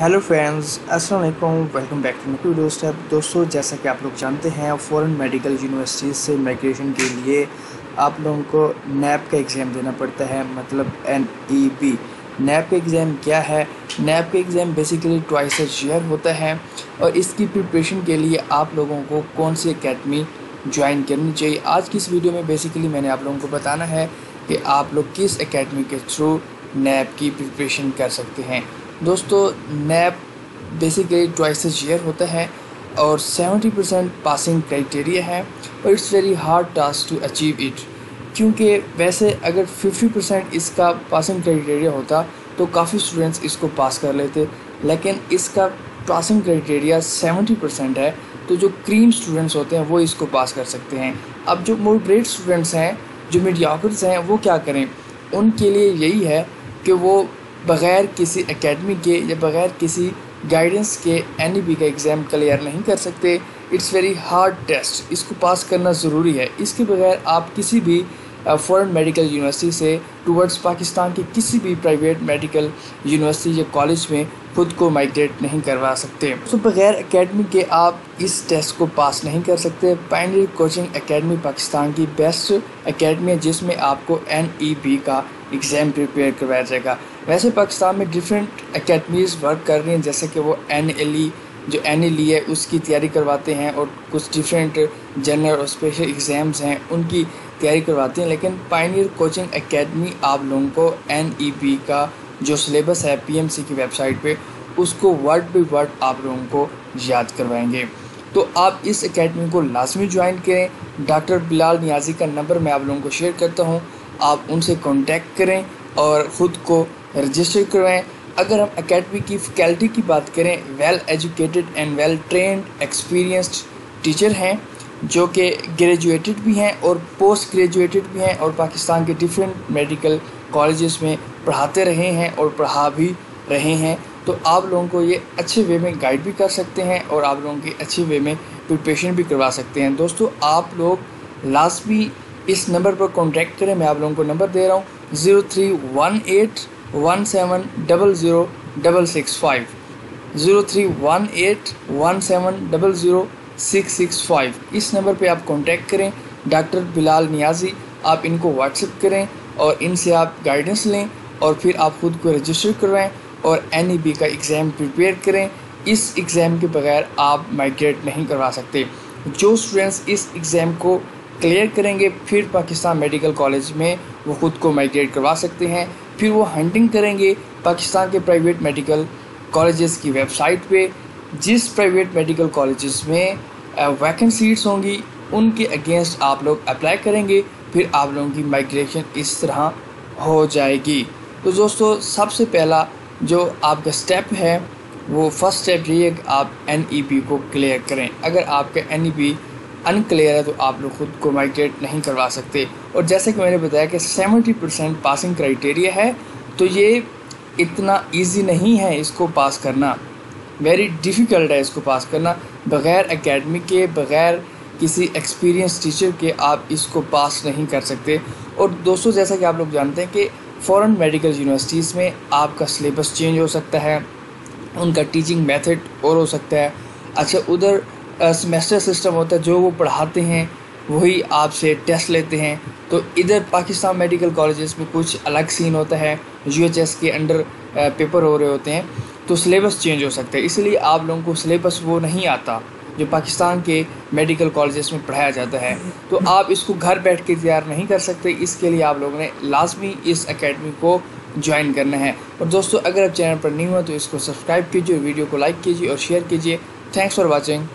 Hello friends अस्सलाम वालेकुम welcome back to to video step दोस्तों, जैसा कि आप लोग जानते हैं फॉरेन मेडिकल यूनिवर्सिटीज़ से माइग्रेशन के लिए आप लोगों को नैप का एग्ज़ाम देना पड़ता है मतलब एन ई बी नैप का एग्ज़ाम क्या है? नैप का एग्ज़ाम बेसिकली ट्वाइस ईयर होता है और इसकी प्रिपरेशन के लिए आप लोगों को कौन सी अकेडमी ज्वाइन करनी चाहिए? आज की इस वीडियो में बेसिकली मैंने आप लोगों को बताना है कि आप लोग किस अकेडमी के थ्रू नैप की प्रिपरेशन कर सकते हैं। दोस्तों नैप बेसिकली ट्वाइस ईयर होता है और 70 परसेंट पासिंग क्राइटेरिया है और it's very hard task to achieve it क्योंकि वैसे अगर 50 परसेंट इसका पासिंग क्राइटेरिया होता तो काफ़ी स्टूडेंट्स इसको पास कर लेते। लेकिन इसका पासिंग क्राइटेरिया 70 परसेंट है तो जो क्रीम स्टूडेंट्स होते हैं, वो इसको पास कर सकते हैं। अब जो मॉडरेट स्टूडेंट्स हैं, जो मीडियाकर्स हैं, वो क्या करें? उनके लिए यही है कि वो बग़ैर किसी एकेडमी के या बग़ैर किसी गाइडेंस के एनईबी का एग्ज़ाम क्लियर नहीं कर सकते। इट्स वेरी हार्ड टेस्ट इसको पास करना ज़रूरी है। इसके बगैर आप किसी भी फॉरेन मेडिकल यूनिवर्सिटी से टूवर्ड्स पाकिस्तान की किसी भी प्राइवेट मेडिकल यूनिवर्सिटी या कॉलेज में खुद को माइग्रेट नहीं करवा सकते। तो बगैर एकेडमी के आप इस टेस्ट को पास नहीं कर सकते। पाइनरी कोचिंग एकेडमी पाकिस्तान की बेस्ट एकेडमी है जिसमें आपको एन का एग्ज़ाम प्रिपेयर करवाया जाएगा। वैसे पाकिस्तान में डिफरेंट अकेडमीज़ वर्क कर रही हैं जैसे कि वो एन e, जो एन e है उसकी तैयारी करवाते हैं और कुछ डिफरेंट जनरल और स्पेशल एग्ज़ाम्स हैं उनकी तैयारी करवाते हैं। लेकिन पाइनियर कोचिंग एकेडमी आप लोगों को एन e का जो सिलेबस है पीएमसी की वेबसाइट पे उसको वर्ड बाई वर्ड आप लोगों को याद करवाएँगे। तो आप इस एकेडमी को लाजमी ज्वाइन करें। डॉक्टर बिलाल नियाजी का नंबर मैं आप लोगों को शेयर करता हूँ। आप उनसे कांटेक्ट करें और ख़ुद को रजिस्टर करवाएँ। अगर हम अकेडमी की फैकल्टी की बात करें well educated and well trained experienced teacher हैं, जो कि ग्रेजुएटेड भी हैं और पोस्ट ग्रेजुएटेड भी हैं और पाकिस्तान के डिफरेंट मेडिकल कॉलेजेस में पढ़ाते रहे हैं और पढ़ा भी रहे हैं। तो आप लोगों को ये अच्छे वे में गाइड भी कर सकते हैं और आप लोगों की अच्छे वे में प्रिपरेशन भी करवा सकते हैं। दोस्तों, आप लोग लाजमी इस नंबर पर कॉन्टैक्ट करें, मैं आप लोगों को नंबर दे रहा हूँ zero three one eight one seven double zero double six five zero three one eight one seven double zero six six five इस नंबर पे आप कांटेक्ट करें, डॉक्टर बिलाल नियाजी, आप इनको व्हाट्सएप करें और इनसे आप गाइडेंस लें और फिर आप खुद को रजिस्टर करवाएँ और एन e का एग्ज़ाम प्रिपेयर करें। इस एग्ज़ाम के बगैर आप माइग्रेट नहीं करवा सकते। जो स्टूडेंट्स इस एग्ज़ाम को क्लियर करेंगे, फिर पाकिस्तान मेडिकल कॉलेज में वो ख़ुद को माइग्रेट करवा सकते हैं, फिर वो हंटिंग करेंगे पाकिस्तान के प्राइवेट मेडिकल कॉलेजेस की वेबसाइट पे, जिस प्राइवेट मेडिकल कॉलेजेस में वैकेंट सीट्स होंगी, उनके अगेंस्ट आप लोग अप्लाई करेंगे, फिर आप लोगों की माइग्रेशन इस तरह हो जाएगी। तो दोस्तों, सबसे पहला जो आपका स्टेप है, वो फ़र्स्ट स्टेप ये है कि आप एन e को क्लियर करें। अगर आपका एन अनक्लियर है तो आप लोग खुद को माइग्रेट नहीं करवा सकते। और जैसे कि मैंने बताया कि 70 परसेंट पासिंग क्राइटेरिया है तो ये इतना इजी नहीं है इसको पास करना। वेरी डिफ़िकल्ट है इसको पास करना। बग़ैर एकेडमी के, बग़ैर किसी एक्सपीरियंस टीचर के आप इसको पास नहीं कर सकते। और दोस्तों, जैसा कि आप लोग जानते हैं कि फ़ॉरेन मेडिकल यूनिवर्सिटीज़ में आपका सिलेबस चेंज हो सकता है, उनका टीचिंग मेथड और हो सकता है। अच्छा उधर सेमेस्टर सिस्टम होता है, जो वो पढ़ाते हैं, वही आपसे टेस्ट लेते हैं। तो इधर पाकिस्तान मेडिकल कॉलेजेस में कुछ अलग सीन होता है यू के अंडर पेपर हो रहे होते हैं। तो सिलेबस चेंज हो सकता है। इसलिए आप लोगों को सिलेबस वो नहीं आता, जो पाकिस्तान के मेडिकल कॉलेजेस में पढ़ाया जाता है। तो आप इसको घर बैठ के तैयार नहीं कर सकते। इसके लिए आप लोगों ने लाजमी इस अकेडमी को ज्वाइन करना है। और दोस्तों, अगर आप चैनल पर नहीं हुआ तो इसको सब्सक्राइब कीजिए, वीडियो को लाइक कीजिए और शेयर कीजिए। Thanks for watching